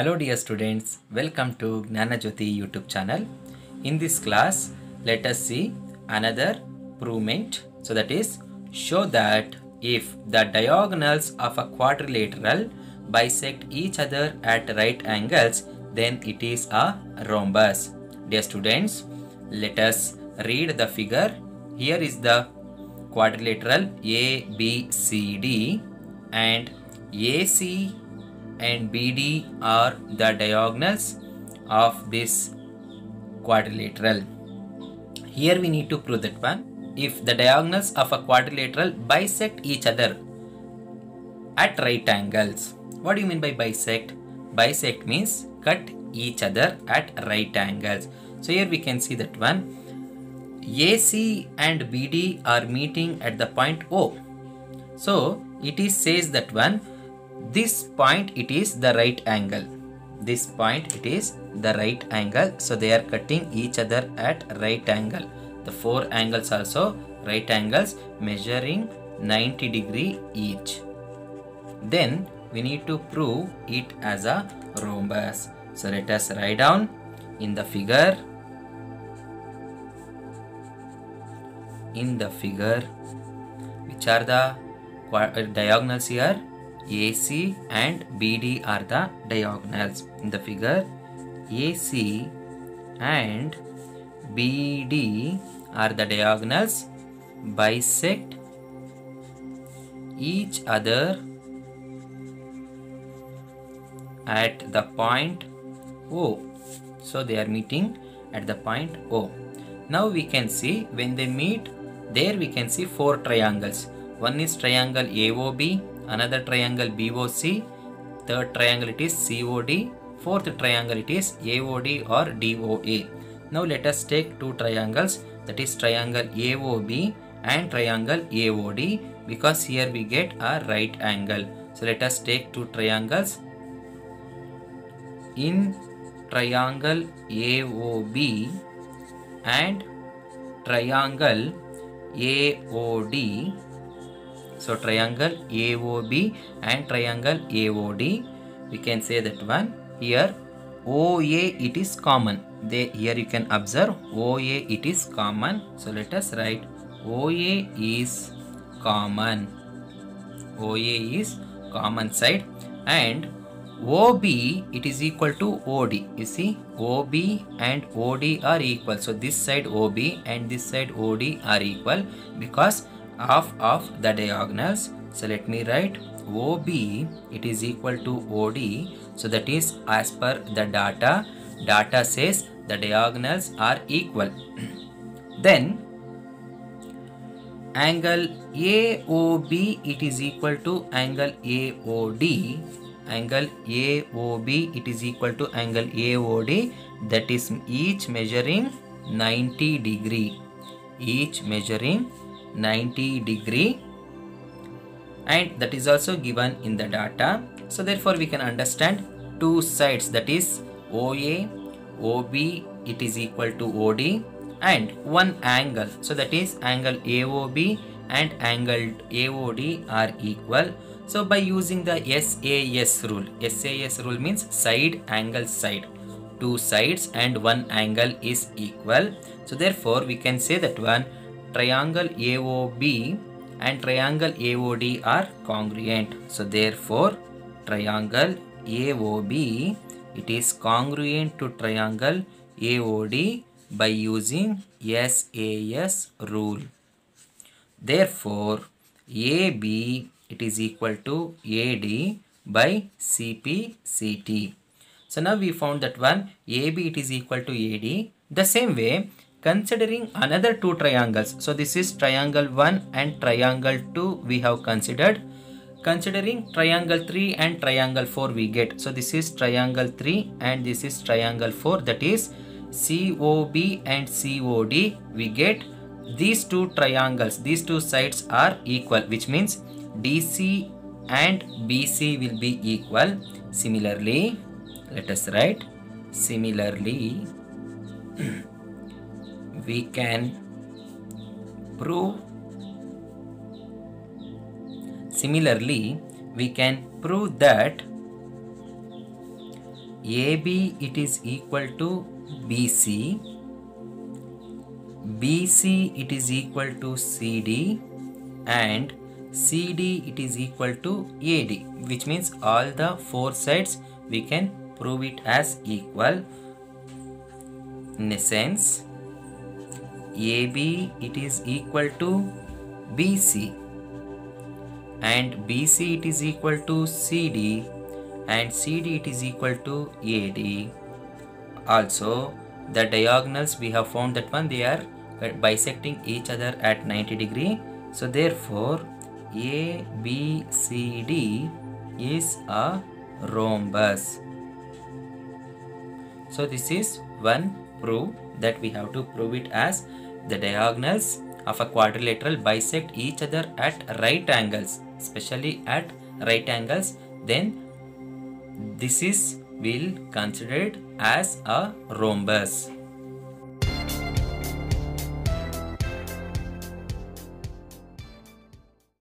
Hello dear students, welcome to Jyoti YouTube channel. In this class, let us see another provement. So that is, show that if the diagonals of a quadrilateral bisect each other at right angles, then it is a rhombus. Dear students, let us read the figure. Here is the quadrilateral ABCD and AC and BD are the diagonals of this quadrilateral. Here we need to prove that one. If the diagonals of a quadrilateral bisect each other at right angles. What do you mean by bisect? Bisect means cut each other at right angles. So here we can see that one. AC and BD are meeting at the point O. So it is says that one this point it is the right angle. This point it is the right angle. So they are cutting each other at right angle. The four angles also right angles measuring 90 degree each. Then we need to prove it as a rhombus. So let us write down in the figure. In the figure which are the uh, diagonals here AC and BD are the diagonals. In the figure, AC and BD are the diagonals bisect each other at the point O. So they are meeting at the point O. Now we can see when they meet, there we can see four triangles. One is triangle AOB, another triangle BOC, third triangle it is COD, fourth triangle it is AOD or DOA. Now let us take two triangles that is triangle AOB and triangle AOD because here we get a right angle. So let us take two triangles. In triangle AOB and triangle AOD so triangle AOB and triangle AOD we can say that one. Here OA it is common. They here you can observe OA it is common. So let us write OA is common. OA is common side. And OB it is equal to OD you see OB and OD are equal. So this side OB and this side OD are equal because half of the diagonals. So let me write OB it is equal to OD so that is as per the data. Data says the diagonals are equal. Then angle AOB it is equal to angle AOD angle AOB it is equal to angle AOD that is each measuring 90 degree. Each measuring 90 degree. And that is also given in the data. So therefore we can understand two sides. That is OA OB it is equal to OD and one angle. So that is angle AOB and angle AOD are equal. So by using the SAS rule SAS rule means side angle side. Two sides and one angle is equal. So therefore we can say that one triangle AOB and triangle AOD are congruent. So therefore triangle AOB it is congruent to triangle AOD by using SAS rule. Therefore AB it is equal to AD by CPCT. So now we found that one AB it is equal to AD. The same way considering another two triangles. So this is triangle 1 and triangle 2 we have considered. Considering triangle 3 and triangle 4 we get. So this is triangle 3 and this is triangle 4 that is COB and COD we get. These two triangles these two sides are equal which means DC and BC will be equal. Similarly let us write similarly we can prove. Similarly we can prove that AB it is equal to BC. BC it is equal to CD and CD it is equal to AD which means all the four sides we can prove it as equal. In a sense AB it is equal to BC and BC it is equal to CD and CD it is equal to AD also the diagonals we have found that one they are bisecting each other at 90 degree. So therefore ABCD is a rhombus. So this is one proof that we have to prove it as the diagonals of a quadrilateral bisect each other at right angles especially at right angles. Then this is will considered as a rhombus